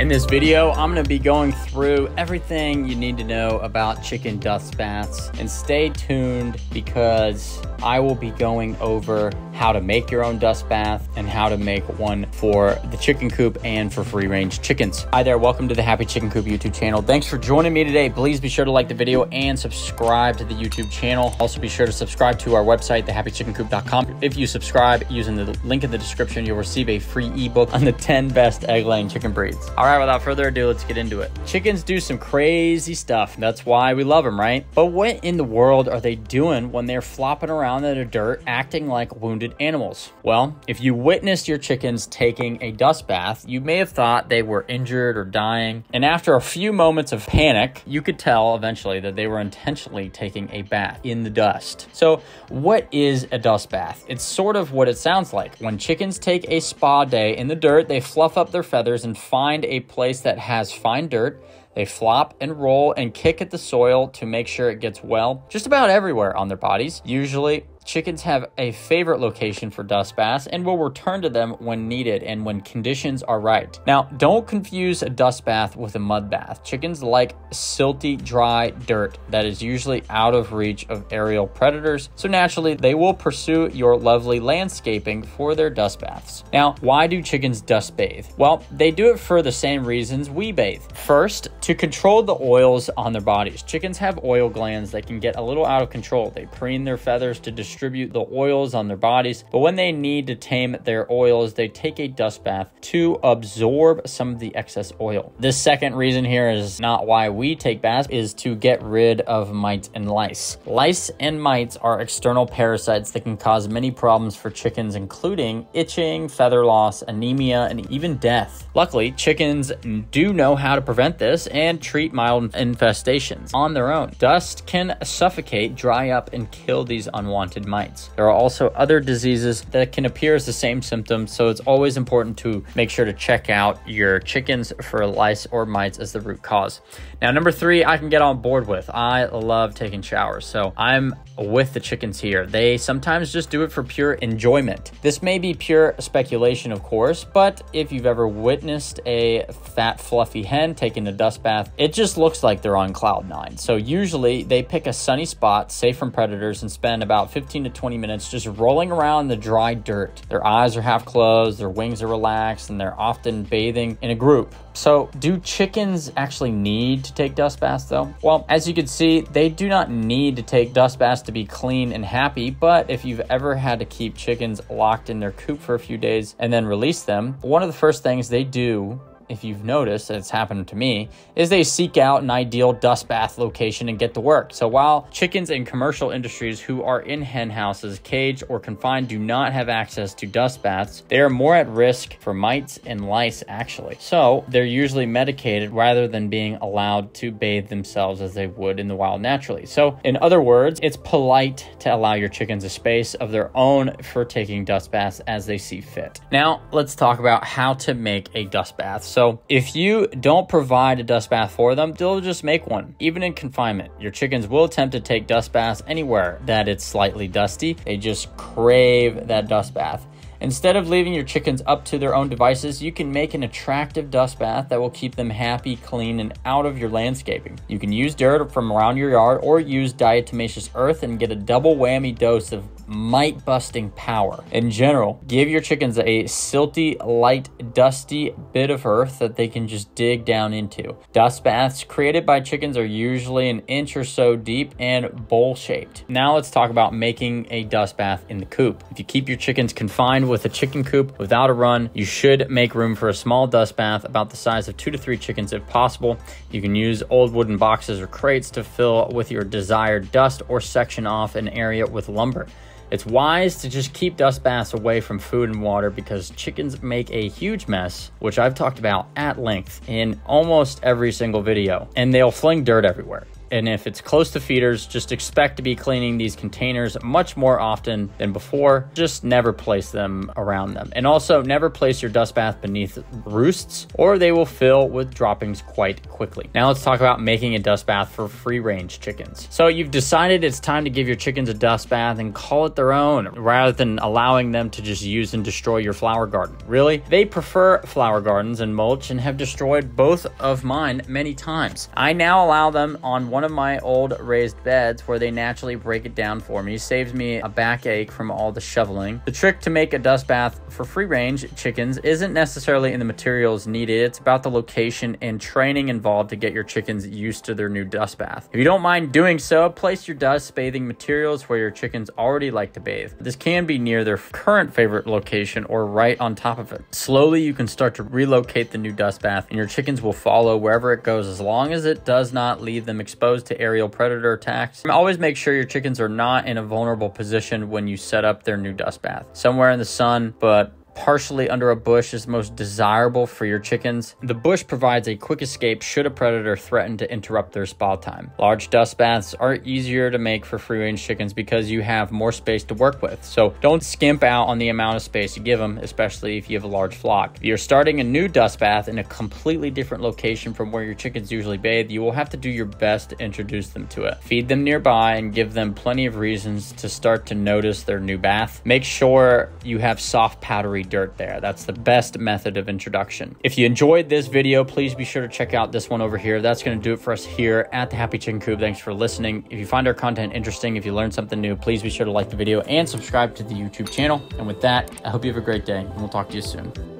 In this video, I'm gonna be going through everything you need to know about chicken dust baths and stay tuned because I will be going over how to make your own dust bath and how to make one for the chicken coop and for free range chickens. Hi there, welcome to the Happy Chicken Coop YouTube channel. Thanks for joining me today. Please be sure to like the video and subscribe to the YouTube channel. Also be sure to subscribe to our website, thehappychickencoop.com. If you subscribe using the link in the description, you'll receive a free ebook on the 10 best egg laying chicken breeds. All right, without further ado, let's get into it. Chickens do some crazy stuff. That's why we love them, right? But what in the world are they doing when they're flopping around in the dirt, acting like wounded animals? Well, if you witnessed your chickens taking a dust bath, you may have thought they were injured or dying. And after a few moments of panic, you could tell eventually that they were intentionally taking a bath in the dust. So, what is a dust bath? It's sort of what it sounds like. When chickens take a spa day in the dirt, they fluff up their feathers and find a place that has fine dirt. They flop and roll and kick at the soil to make sure it gets well just about everywhere on their bodies. Usually, Chickens have a favorite location for dust baths and will return to them when needed and when conditions are right. Now, don't confuse a dust bath with a mud bath. Chickens like silty, dry dirt that is usually out of reach of aerial predators, so naturally they will pursue your lovely landscaping for their dust baths. Now, why do chickens dust bathe? Well, they do it for the same reasons we bathe. First, to control the oils on their bodies. Chickens have oil glands that can get a little out of control. They preen their feathers to distribute the oils on their bodies, but when they need to tame their oils, they take a dust bath to absorb some of the excess oil. This second reason here is not why we take baths, is to get rid of mites and lice. Lice and mites are external parasites that can cause many problems for chickens, including itching, feather loss, anemia, and even death. Luckily, chickens do know how to prevent this and treat mild infestations on their own. Dust can suffocate, dry up, and kill these unwanted mites. There are also other diseases that can appear as the same symptoms, so it's always important to make sure to check out your chickens for lice or mites as the root cause. Now, number three, I can get on board with. I love taking showers, so I'm with the chickens here. They sometimes just do it for pure enjoyment. This may be pure speculation, of course, but if you've ever witnessed a fat, fluffy hen taking a dust bath, it just looks like they're on cloud nine. So usually they pick a sunny spot, safe from predators, and spend about 15 to 20 minutes just rolling around the dry dirt. Their eyes are half closed, their wings are relaxed, and they're often bathing in a group. So, do chickens actually need to take dust baths though? Well, as you can see, they do not need to take dust baths to be clean and happy, but if you've ever had to keep chickens locked in their coop for a few days and then release them, one of the first things they do if you've noticed, it's happened to me, is they seek out an ideal dust bath location and get to work. So while chickens in commercial industries who are in hen houses, caged, or confined do not have access to dust baths, they are more at risk for mites and lice actually. So they're usually medicated rather than being allowed to bathe themselves as they would in the wild naturally. So in other words, it's polite to allow your chickens a space of their own for taking dust baths as they see fit. Now let's talk about how to make a dust bath. So so if you don't provide a dust bath for them, they'll just make one. Even in confinement, your chickens will attempt to take dust baths anywhere that it's slightly dusty. They just crave that dust bath. Instead of leaving your chickens up to their own devices, you can make an attractive dust bath that will keep them happy, clean, and out of your landscaping. You can use dirt from around your yard or use diatomaceous earth and get a double whammy dose of mite busting power. In general, give your chickens a silty, light, dusty bit of earth that they can just dig down into. Dust baths created by chickens are usually an inch or so deep and bowl shaped. Now let's talk about making a dust bath in the coop. If you keep your chickens confined with a chicken coop without a run, you should make room for a small dust bath about the size of two to three chickens if possible. You can use old wooden boxes or crates to fill with your desired dust or section off an area with lumber. It's wise to just keep dust baths away from food and water because chickens make a huge mess, which I've talked about at length in almost every single video, and they'll fling dirt everywhere. And if it's close to feeders, just expect to be cleaning these containers much more often than before. Just never place them around them. And also, never place your dust bath beneath roosts or they will fill with droppings quite quickly. Now, let's talk about making a dust bath for free range chickens. So, you've decided it's time to give your chickens a dust bath and call it their own rather than allowing them to just use and destroy your flower garden. Really? They prefer flower gardens and mulch and have destroyed both of mine many times. I now allow them on one of my old raised beds where they naturally break it down for me. Saves me a backache from all the shoveling. The trick to make a dust bath for free range chickens isn't necessarily in the materials needed, it's about the location and training involved to get your chickens used to their new dust bath. If you don't mind doing so, place your dust bathing materials where your chickens already like to bathe. This can be near their current favorite location or right on top of it. Slowly, you can start to relocate the new dust bath, and your chickens will follow wherever it goes as long as it does not leave them exposed to aerial predator attacks. Always make sure your chickens are not in a vulnerable position when you set up their new dust bath. Somewhere in the sun, but partially under a bush is most desirable for your chickens. The bush provides a quick escape should a predator threaten to interrupt their spa time. Large dust baths are easier to make for free range chickens because you have more space to work with. So don't skimp out on the amount of space you give them, especially if you have a large flock. If you're starting a new dust bath in a completely different location from where your chickens usually bathe, you will have to do your best to introduce them to it. Feed them nearby and give them plenty of reasons to start to notice their new bath. Make sure you have soft powdery dirt there. That's the best method of introduction. If you enjoyed this video, please be sure to check out this one over here. That's going to do it for us here at the Happy Chicken Coop. Thanks for listening. If you find our content interesting, if you learned something new, please be sure to like the video and subscribe to the YouTube channel. And with that, I hope you have a great day and we'll talk to you soon.